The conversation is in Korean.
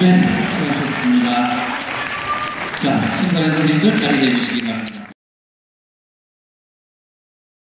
네, 수고하셨습니다. 자, 신선한 선생님들 자리해 주시기 바랍니다.